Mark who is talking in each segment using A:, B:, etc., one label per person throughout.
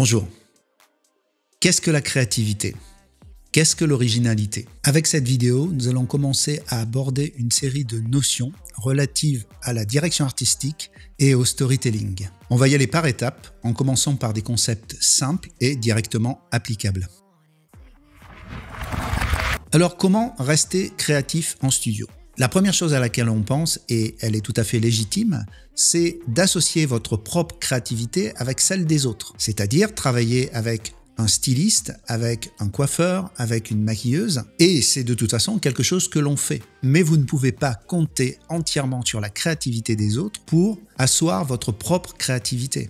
A: Bonjour. Qu'est-ce que la créativité? Qu'est-ce que l'originalité? Avec cette vidéo, nous allons commencer à aborder une série de notions relatives à la direction artistique et au storytelling. On va y aller par étapes, en commençant par des concepts simples et directement applicables. Alors comment rester créatif en studio? La première chose à laquelle on pense, et elle est tout à fait légitime, c'est d'associer votre propre créativité avec celle des autres. C'est-à-dire travailler avec un styliste, avec un coiffeur, avec une maquilleuse, et c'est de toute façon quelque chose que l'on fait. Mais vous ne pouvez pas compter entièrement sur la créativité des autres pour asseoir votre propre créativité.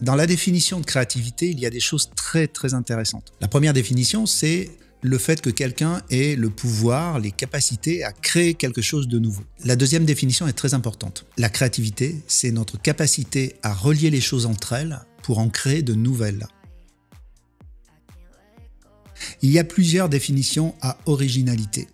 A: Dans la définition de créativité, il y a des choses très très intéressantes. La première définition, c'est le fait que quelqu'un ait le pouvoir, les capacités à créer quelque chose de nouveau. La deuxième définition est très importante. La créativité, c'est notre capacité à relier les choses entre elles pour en créer de nouvelles. Il y a plusieurs définitions à originalité,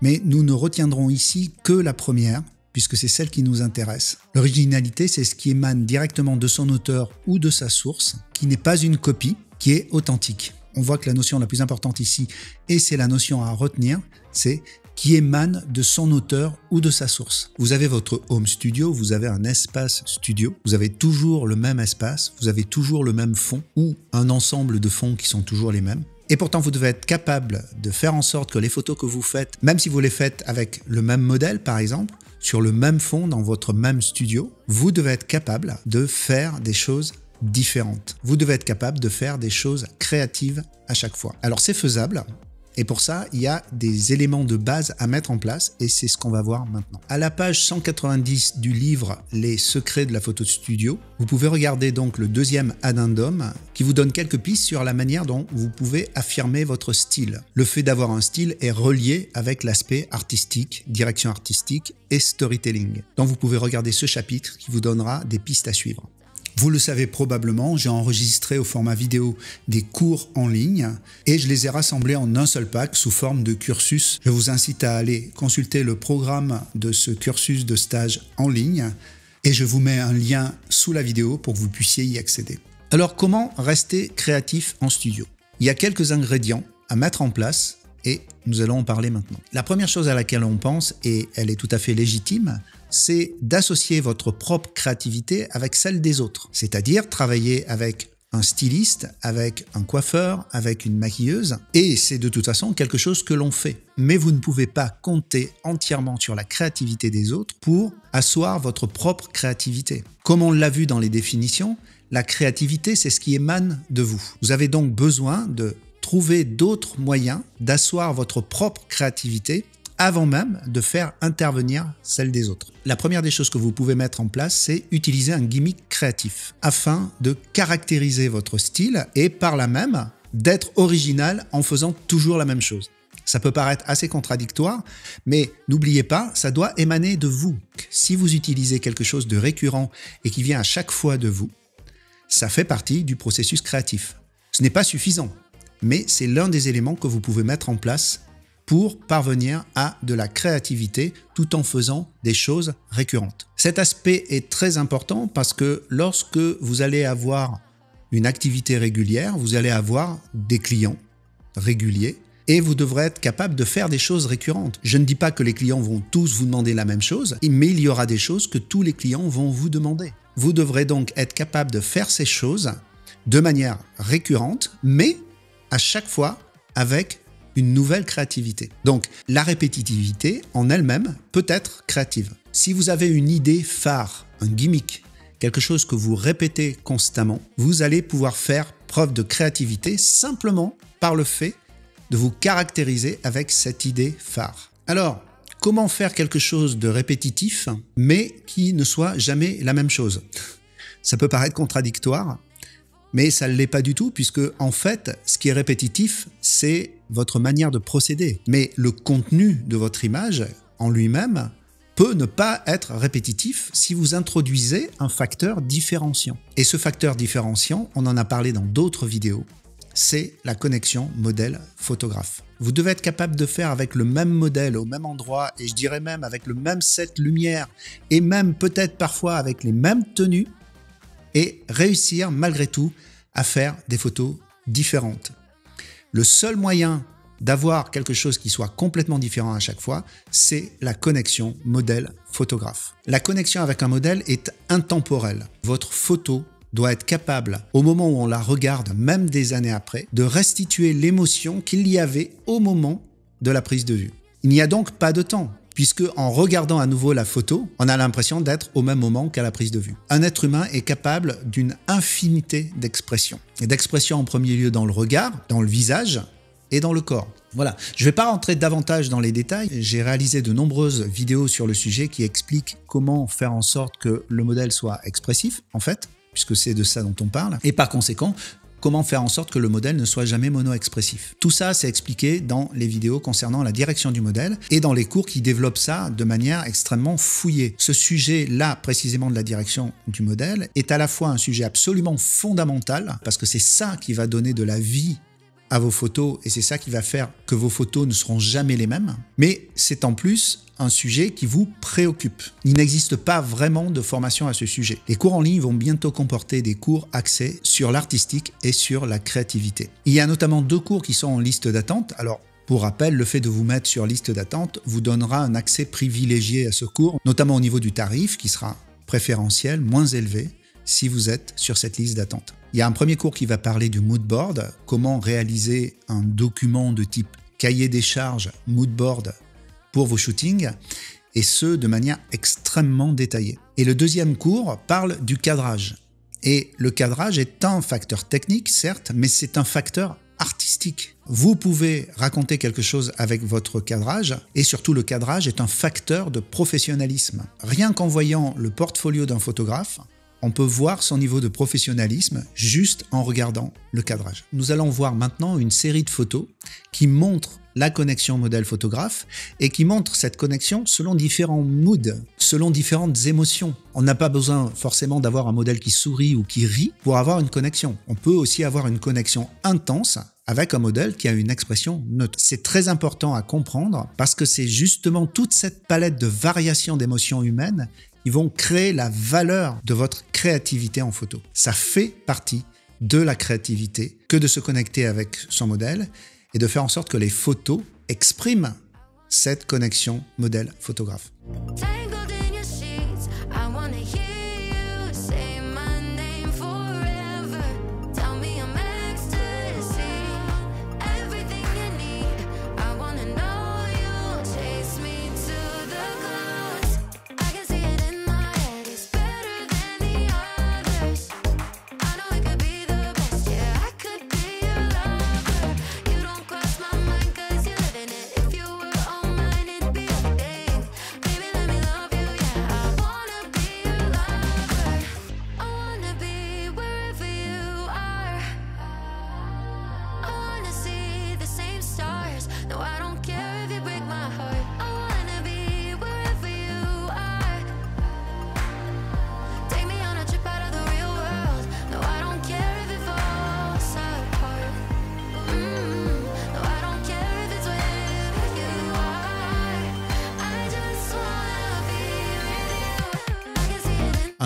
A: mais nous ne retiendrons ici que la première, puisque c'est celle qui nous intéresse. L'originalité, c'est ce qui émane directement de son auteur ou de sa source, qui n'est pas une copie, qui est authentique. On voit que la notion la plus importante ici, et c'est la notion à retenir, c'est qui émane de son auteur ou de sa source. Vous avez votre home studio, vous avez un espace studio, vous avez toujours le même espace, vous avez toujours le même fond ou un ensemble de fonds qui sont toujours les mêmes. Et pourtant, vous devez être capable de faire en sorte que les photos que vous faites, même si vous les faites avec le même modèle par exemple, sur le même fond dans votre même studio, vous devez être capable de faire des choses différentes. Vous devez être capable de faire des choses créatives à chaque fois. Alors c'est faisable, et pour ça, il y a des éléments de base à mettre en place et c'est ce qu'on va voir maintenant. À la page 190 du livre Les secrets de la photo studio, vous pouvez regarder donc le deuxième addendum qui vous donne quelques pistes sur la manière dont vous pouvez affirmer votre style. Le fait d'avoir un style est relié avec l'aspect artistique, direction artistique et storytelling. Donc vous pouvez regarder ce chapitre qui vous donnera des pistes à suivre. Vous le savez probablement, j'ai enregistré au format vidéo des cours en ligne et je les ai rassemblés en un seul pack sous forme de cursus. Je vous incite à aller consulter le programme de ce cursus de stage en ligne et je vous mets un lien sous la vidéo pour que vous puissiez y accéder. Alors comment rester créatif en studio? Il y a quelques ingrédients à mettre en place et nous allons en parler maintenant. La première chose à laquelle on pense, et elle est tout à fait légitime, c'est d'associer votre propre créativité avec celle des autres. C'est-à-dire travailler avec un styliste, avec un coiffeur, avec une maquilleuse, et c'est de toute façon quelque chose que l'on fait. Mais vous ne pouvez pas compter entièrement sur la créativité des autres pour asseoir votre propre créativité. Comme on l'a vu dans les définitions, la créativité, c'est ce qui émane de vous. Vous avez donc besoin de trouver d'autres moyens d'asseoir votre propre créativité avant même de faire intervenir celle des autres. La première des choses que vous pouvez mettre en place, c'est utiliser un gimmick créatif afin de caractériser votre style et par là même d'être original en faisant toujours la même chose. Ça peut paraître assez contradictoire, mais n'oubliez pas, ça doit émaner de vous. Si vous utilisez quelque chose de récurrent et qui vient à chaque fois de vous, ça fait partie du processus créatif. Ce n'est pas suffisant, mais c'est l'un des éléments que vous pouvez mettre en place pour parvenir à de la créativité tout en faisant des choses récurrentes. Cet aspect est très important parce que lorsque vous allez avoir une activité régulière, vous allez avoir des clients réguliers et vous devrez être capable de faire des choses récurrentes. Je ne dis pas que les clients vont tous vous demander la même chose, mais il y aura des choses que tous les clients vont vous demander. Vous devrez donc être capable de faire ces choses de manière récurrente, mais à chaque fois avec une nouvelle créativité. Donc la répétitivité en elle-même peut être créative. Si vous avez une idée phare, un gimmick, quelque chose que vous répétez constamment, vous allez pouvoir faire preuve de créativité simplement par le fait de vous caractériser avec cette idée phare. Alors, comment faire quelque chose de répétitif, mais qui ne soit jamais la même chose? Ça peut paraître contradictoire, mais ça ne l'est pas du tout, puisque en fait, ce qui est répétitif, c'est votre manière de procéder. Mais le contenu de votre image en lui-même peut ne pas être répétitif si vous introduisez un facteur différenciant. Et ce facteur différenciant, on en a parlé dans d'autres vidéos, c'est la connexion modèle-photographe. Vous devez être capable de faire avec le même modèle au même endroit, et je dirais même avec le même set lumière, et même peut-être parfois avec les mêmes tenues, et réussir malgré tout à faire des photos différentes. Le seul moyen d'avoir quelque chose qui soit complètement différent à chaque fois, c'est la connexion modèle-photographe. La connexion avec un modèle est intemporelle. Votre photo doit être capable, au moment où on la regarde, même des années après, de restituer l'émotion qu'il y avait au moment de la prise de vue. Il n'y a donc pas de temps, puisque en regardant à nouveau la photo, on a l'impression d'être au même moment qu'à la prise de vue. Un être humain est capable d'une infinité d'expressions. Et d'expressions en premier lieu dans le regard, dans le visage, et dans le corps. Voilà, je ne vais pas rentrer davantage dans les détails. J'ai réalisé de nombreuses vidéos sur le sujet qui expliquent comment faire en sorte que le modèle soit expressif, en fait, puisque c'est de ça dont on parle. Et par conséquent, comment faire en sorte que le modèle ne soit jamais mono-expressif. Tout ça, c'est expliqué dans les vidéos concernant la direction du modèle et dans les cours qui développent ça de manière extrêmement fouillée. Ce sujet-là, précisément de la direction du modèle, est à la fois un sujet absolument fondamental, parce que c'est ça qui va donner de la vie à vos photos et c'est ça qui va faire que vos photos ne seront jamais les mêmes. Mais c'est en plus un sujet qui vous préoccupe. Il n'existe pas vraiment de formation à ce sujet. Les cours en ligne vont bientôt comporter des cours axés sur l'artistique et sur la créativité. Il y a notamment deux cours qui sont en liste d'attente. Alors, pour rappel, le fait de vous mettre sur liste d'attente vous donnera un accès privilégié à ce cours, notamment au niveau du tarif qui sera préférentiel, moins élevé, si vous êtes sur cette liste d'attente. Il y a un premier cours qui va parler du mood board, comment réaliser un document de type cahier des charges mood board pour vos shootings, et ce de manière extrêmement détaillée. Et le deuxième cours parle du cadrage. Et le cadrage est un facteur technique, certes, mais c'est un facteur artistique. Vous pouvez raconter quelque chose avec votre cadrage et surtout le cadrage est un facteur de professionnalisme. Rien qu'en voyant le portfolio d'un photographe, on peut voir son niveau de professionnalisme juste en regardant le cadrage. Nous allons voir maintenant une série de photos qui montrent la connexion modèle-photographe et qui montrent cette connexion selon différents moods, selon différentes émotions. On n'a pas besoin forcément d'avoir un modèle qui sourit ou qui rit pour avoir une connexion. On peut aussi avoir une connexion intense avec un modèle qui a une expression neutre. C'est très important à comprendre parce que c'est justement toute cette palette de variations d'émotions humaines ils vont créer la valeur de votre créativité en photo. Ça fait partie de la créativité que de se connecter avec son modèle et de faire en sorte que les photos expriment cette connexion modèle-photographe.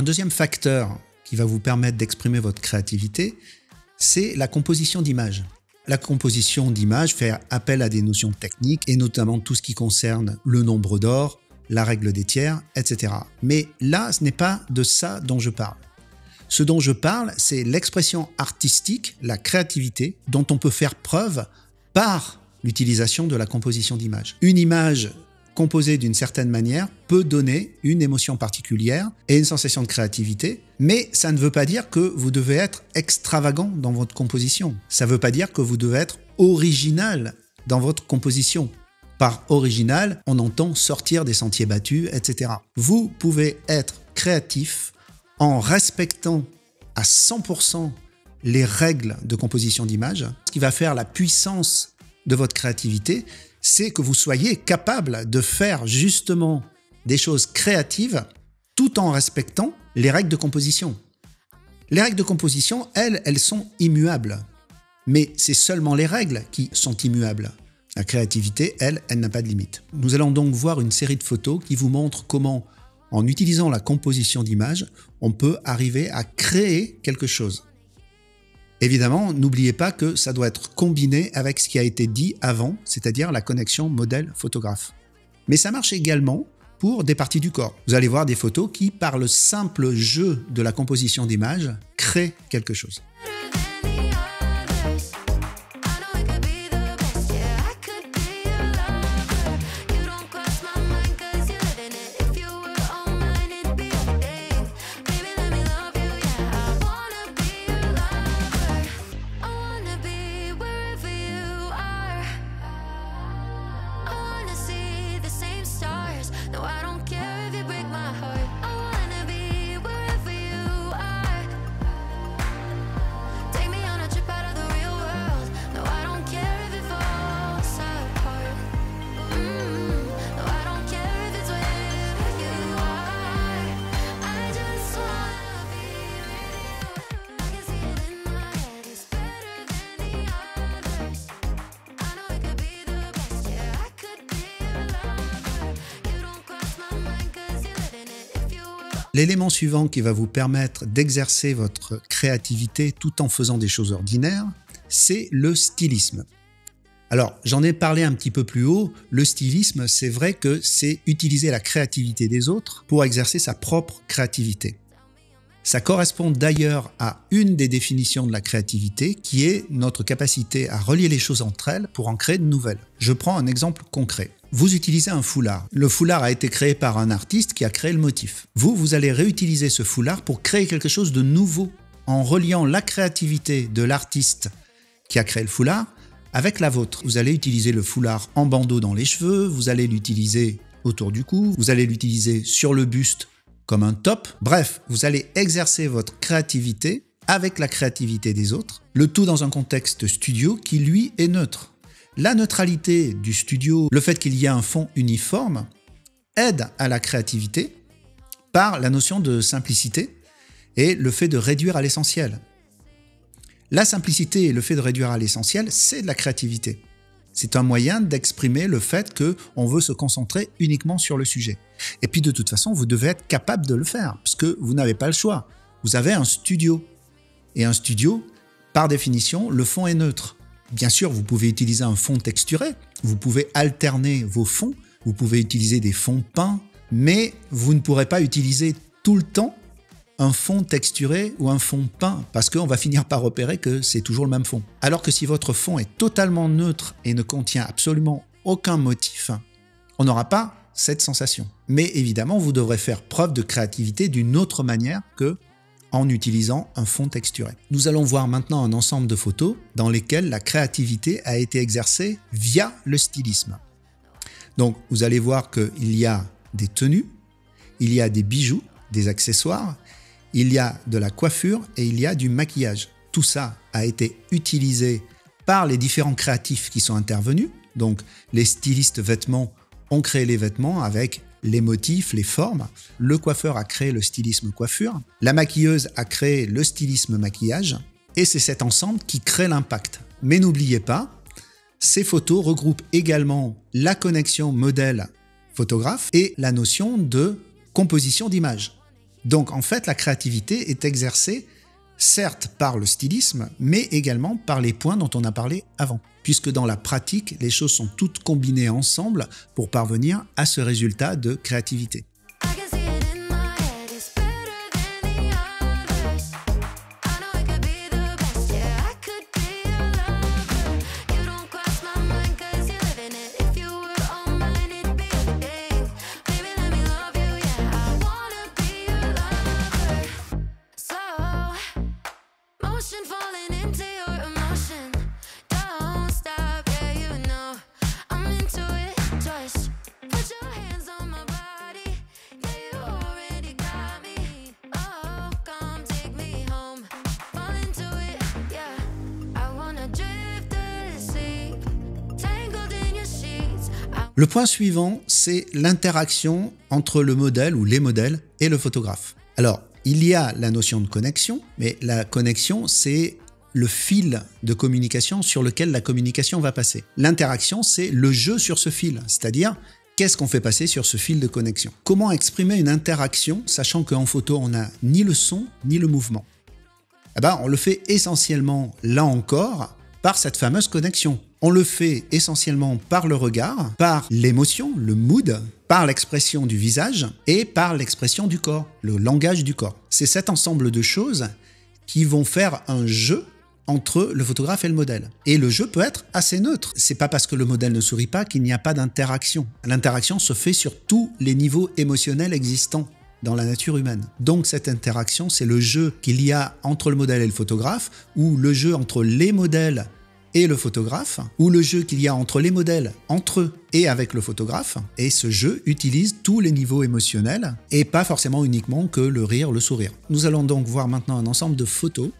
A: Un deuxième facteur qui va vous permettre d'exprimer votre créativité, c'est la composition d'images. La composition d'images fait appel à des notions techniques et notamment tout ce qui concerne le nombre d'or, la règle des tiers, etc. Mais là, ce n'est pas de ça dont je parle. Ce dont je parle, c'est l'expression artistique, la créativité, dont on peut faire preuve par l'utilisation de la composition d'images. Une image composé d'une certaine manière peut donner une émotion particulière et une sensation de créativité, mais ça ne veut pas dire que vous devez être extravagant dans votre composition. Ça ne veut pas dire que vous devez être original dans votre composition. Par original, on entend sortir des sentiers battus, etc. Vous pouvez être créatif en respectant à 100% les règles de composition d'image. Ce qui va faire la puissance de votre créativité, c'est que vous soyez capable de faire justement des choses créatives tout en respectant les règles de composition. Les règles de composition, elles, elles sont immuables. Mais c'est seulement les règles qui sont immuables. La créativité, elle, elle n'a pas de limite. Nous allons donc voir une série de photos qui vous montrent comment, en utilisant la composition d'images, on peut arriver à créer quelque chose. Évidemment, n'oubliez pas que ça doit être combiné avec ce qui a été dit avant, c'est-à-dire la connexion modèle-photographe. Mais ça marche également pour des parties du corps. Vous allez voir des photos qui, par le simple jeu de la composition d'images, créent quelque chose. L'élément suivant qui va vous permettre d'exercer votre créativité tout en faisant des choses ordinaires, c'est le stylisme. Alors, j'en ai parlé un petit peu plus haut, le stylisme, c'est vrai que c'est utiliser la créativité des autres pour exercer sa propre créativité. Ça correspond d'ailleurs à une des définitions de la créativité qui est notre capacité à relier les choses entre elles pour en créer de nouvelles. Je prends un exemple concret. Vous utilisez un foulard. Le foulard a été créé par un artiste qui a créé le motif. Vous, vous allez réutiliser ce foulard pour créer quelque chose de nouveau en reliant la créativité de l'artiste qui a créé le foulard avec la vôtre. Vous allez utiliser le foulard en bandeau dans les cheveux, vous allez l'utiliser autour du cou, vous allez l'utiliser sur le buste comme un top. Bref, vous allez exercer votre créativité avec la créativité des autres, le tout dans un contexte studio qui lui est neutre. La neutralité du studio, le fait qu'il y ait un fond uniforme, aide à la créativité par la notion de simplicité et le fait de réduire à l'essentiel. La simplicité et le fait de réduire à l'essentiel, c'est de la créativité. C'est un moyen d'exprimer le fait que on veut se concentrer uniquement sur le sujet. Et puis de toute façon, vous devez être capable de le faire, puisque vous n'avez pas le choix. Vous avez un studio. Et un studio, par définition, le fond est neutre. Bien sûr, vous pouvez utiliser un fond texturé, vous pouvez alterner vos fonds, vous pouvez utiliser des fonds peints, mais vous ne pourrez pas utiliser tout le temps un fond texturé ou un fond peint, parce qu'on va finir par repérer que c'est toujours le même fond. Alors que si votre fond est totalement neutre et ne contient absolument aucun motif, on n'aura pas cette sensation. Mais évidemment, vous devrez faire preuve de créativité d'une autre manière que en utilisant un fond texturé. Nous allons voir maintenant un ensemble de photos dans lesquelles la créativité a été exercée via le stylisme. Donc vous allez voir qu'il y a des tenues, il y a des bijoux, des accessoires, il y a de la coiffure et il y a du maquillage. Tout ça a été utilisé par les différents créatifs qui sont intervenus. Donc les stylistes vêtements ont créé les vêtements avec les motifs, les formes. Le coiffeur a créé le stylisme coiffure. La maquilleuse a créé le stylisme maquillage. Et c'est cet ensemble qui crée l'impact. Mais n'oubliez pas, ces photos regroupent également la connexion modèle-photographe et la notion de composition d'image. Donc en fait, la créativité est exercée certes par le stylisme, mais également par les points dont on a parlé avant, puisque dans la pratique, les choses sont toutes combinées ensemble pour parvenir à ce résultat de créativité. Le point suivant, c'est l'interaction entre le modèle ou les modèles et le photographe. Alors, il y a la notion de connexion, mais la connexion, c'est le fil de communication sur lequel la communication va passer. L'interaction, c'est le jeu sur ce fil, c'est-à-dire qu'est-ce qu'on fait passer sur ce fil de connexion? Comment exprimer une interaction, sachant qu'en photo, on n'a ni le son, ni le mouvement? Eh ben, On le fait essentiellement, là encore, par cette fameuse connexion. On le fait essentiellement par le regard, par l'émotion, le mood, par l'expression du visage et par l'expression du corps, le langage du corps. C'est cet ensemble de choses qui vont faire un jeu entre le photographe et le modèle. Et le jeu peut être assez neutre. C'est pas parce que le modèle ne sourit pas qu'il n'y a pas d'interaction. L'interaction se fait sur tous les niveaux émotionnels existants dans la nature humaine. Donc cette interaction, c'est le jeu qu'il y a entre le modèle et le photographe, ou le jeu entre les modèles et le photographe, ou le jeu qu'il y a entre les modèles, entre eux et avec le photographe. Et ce jeu utilise tous les niveaux émotionnels, et pas forcément uniquement que le rire, le sourire. Nous allons donc voir maintenant un ensemble de photos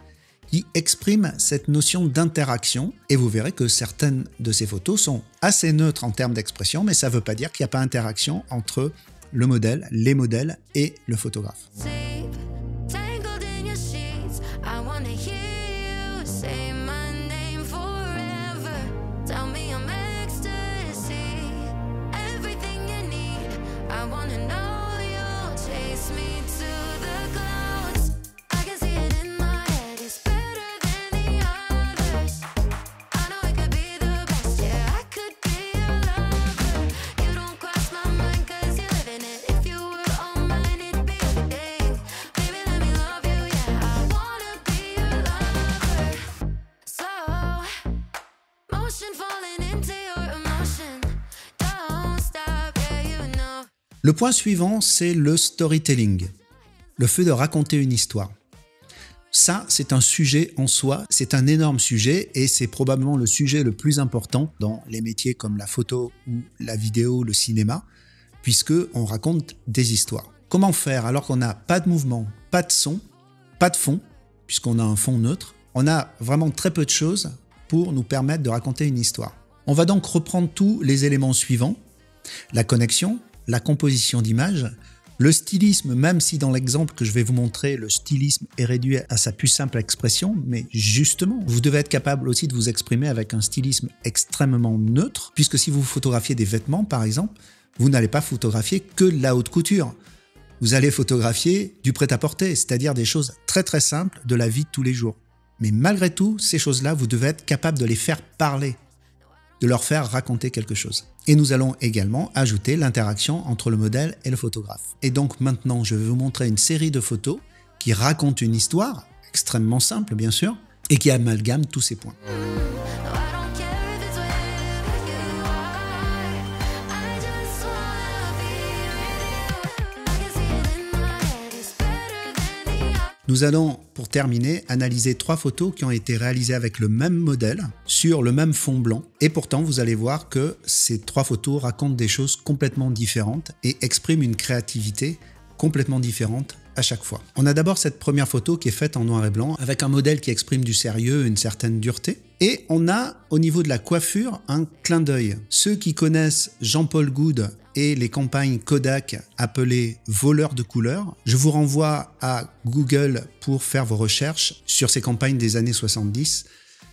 A: qui expriment cette notion d'interaction, et vous verrez que certaines de ces photos sont assez neutres en termes d'expression, mais ça ne veut pas dire qu'il n'y a pas interaction entre le modèle, les modèles et le photographe. Le point suivant, c'est le storytelling, le fait de raconter une histoire. Ça, c'est un sujet en soi, c'est un énorme sujet et c'est probablement le sujet le plus important dans les métiers comme la photo ou la vidéo, le cinéma, puisque on raconte des histoires. Comment faire alors qu'on n'a pas de mouvement, pas de son, pas de fond, puisqu'on a un fond neutre? On a vraiment très peu de choses pour nous permettre de raconter une histoire. On va donc reprendre tous les éléments suivants la connexion, la composition d'image, le stylisme, même si dans l'exemple que je vais vous montrer, le stylisme est réduit à sa plus simple expression, mais justement, vous devez être capable aussi de vous exprimer avec un stylisme extrêmement neutre, puisque si vous photographiez des vêtements, par exemple, vous n'allez pas photographier que de la haute couture. Vous allez photographier du prêt-à-porter, c'est-à-dire des choses très très simples de la vie de tous les jours. Mais malgré tout, ces choses-là, vous devez être capable de les faire parler de leur faire raconter quelque chose. Et nous allons également ajouter l'interaction entre le modèle et le photographe. Et donc maintenant, je vais vous montrer une série de photos qui racontent une histoire, extrêmement simple bien sûr, et qui amalgament tous ces points. Nous allons, pour terminer, analyser trois photos qui ont été réalisées avec le même modèle, sur le même fond blanc. Et pourtant, vous allez voir que ces trois photos racontent des choses complètement différentes et expriment une créativité complètement différente à chaque fois. On a d'abord cette première photo qui est faite en noir et blanc avec un modèle qui exprime du sérieux, une certaine dureté. Et on a au niveau de la coiffure un clin d'œil. Ceux qui connaissent Jean-Paul Goud et les campagnes Kodak appelées voleurs de couleurs, je vous renvoie à Google pour faire vos recherches sur ces campagnes des années 70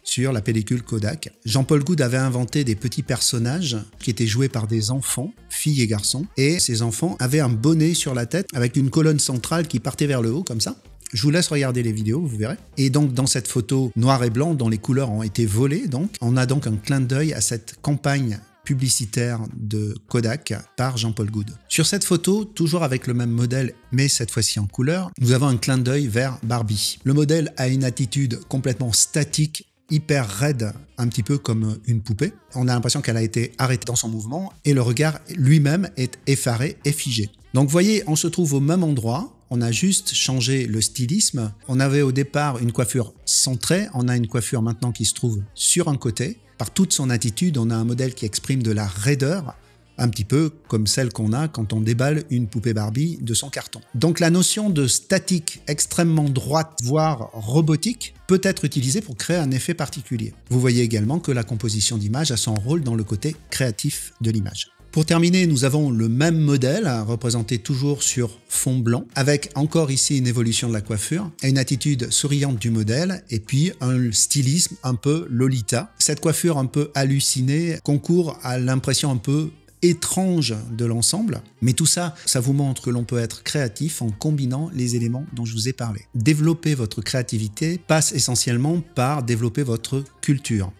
A: sur la pellicule Kodak. Jean-Paul Goud avait inventé des petits personnages qui étaient joués par des enfants, filles et garçons, et ces enfants avaient un bonnet sur la tête avec une colonne centrale qui partait vers le haut comme ça. Je vous laisse regarder les vidéos, vous verrez. Et donc dans cette photo noir et blanc dont les couleurs ont été volées, donc on a donc un clin d'œil à cette campagne publicitaire de Kodak par Jean-Paul Goud. Sur cette photo, toujours avec le même modèle, mais cette fois-ci en couleur, nous avons un clin d'œil vers Barbie. Le modèle a une attitude complètement statique hyper raide, un petit peu comme une poupée. On a l'impression qu'elle a été arrêtée dans son mouvement et le regard lui-même est effaré et figé. Donc voyez, on se trouve au même endroit, on a juste changé le stylisme. On avait au départ une coiffure centrée, on a une coiffure maintenant qui se trouve sur un côté. Par toute son attitude, on a un modèle qui exprime de la raideur, un petit peu comme celle qu'on a quand on déballe une poupée Barbie de son carton. Donc la notion de statique extrêmement droite, voire robotique, peut être utilisée pour créer un effet particulier. Vous voyez également que la composition d'image a son rôle dans le côté créatif de l'image. Pour terminer, nous avons le même modèle, représenté toujours sur fond blanc, avec encore ici une évolution de la coiffure, une attitude souriante du modèle, et puis un stylisme un peu Lolita. Cette coiffure un peu hallucinée concourt à l'impression un peu étrange de l'ensemble, mais tout ça, ça vous montre que l'on peut être créatif en combinant les éléments dont je vous ai parlé. Développer votre créativité passe essentiellement par développer votre culture.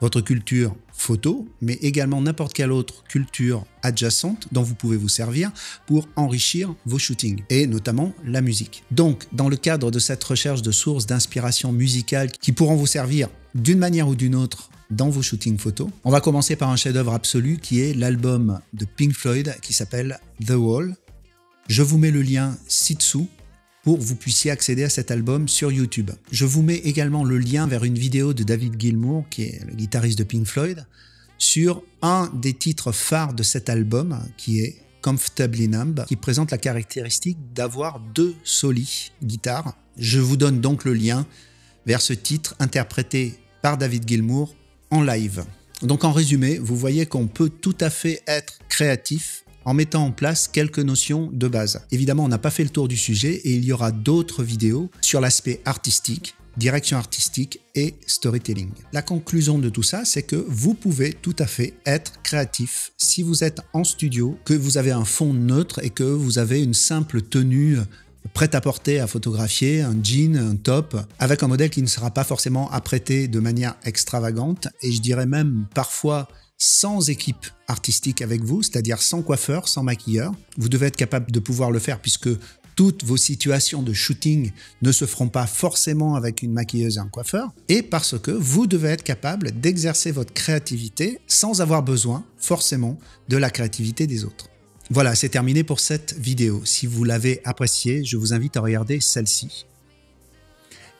A: Votre culture photo, mais également n'importe quelle autre culture adjacente dont vous pouvez vous servir pour enrichir vos shootings, et notamment la musique. Donc, dans le cadre de cette recherche de sources d'inspiration musicale qui pourront vous servir d'une manière ou d'une autre dans vos shootings photos. On va commencer par un chef-d'œuvre absolu qui est l'album de Pink Floyd qui s'appelle The Wall. Je vous mets le lien ci-dessous pour que vous puissiez accéder à cet album sur YouTube. Je vous mets également le lien vers une vidéo de David Gilmour, qui est le guitariste de Pink Floyd, sur un des titres phares de cet album, qui est Comfortably Numb, qui présente la caractéristique d'avoir deux solis guitare. Je vous donne donc le lien vers ce titre interprété par David Gilmour en live. Donc en résumé, vous voyez qu'on peut tout à fait être créatif en mettant en place quelques notions de base. Évidemment, on n'a pas fait le tour du sujet et il y aura d'autres vidéos sur l'aspect artistique, direction artistique et storytelling. La conclusion de tout ça, c'est que vous pouvez tout à fait être créatif si vous êtes en studio, que vous avez un fond neutre et que vous avez une simple tenue prêt à porter à photographier, un jean, un top, avec un modèle qui ne sera pas forcément apprêté de manière extravagante, et je dirais même parfois sans équipe artistique avec vous, c'est-à-dire sans coiffeur, sans maquilleur. Vous devez être capable de pouvoir le faire puisque toutes vos situations de shooting ne se feront pas forcément avec une maquilleuse et un coiffeur, et parce que vous devez être capable d'exercer votre créativité sans avoir besoin forcément de la créativité des autres. Voilà, c'est terminé pour cette vidéo. Si vous l'avez appréciée, je vous invite à regarder celle-ci.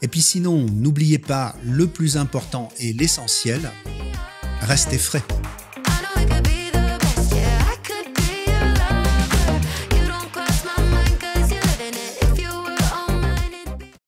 A: Et puis sinon, n'oubliez pas le plus important et l'essentiel, restez frais.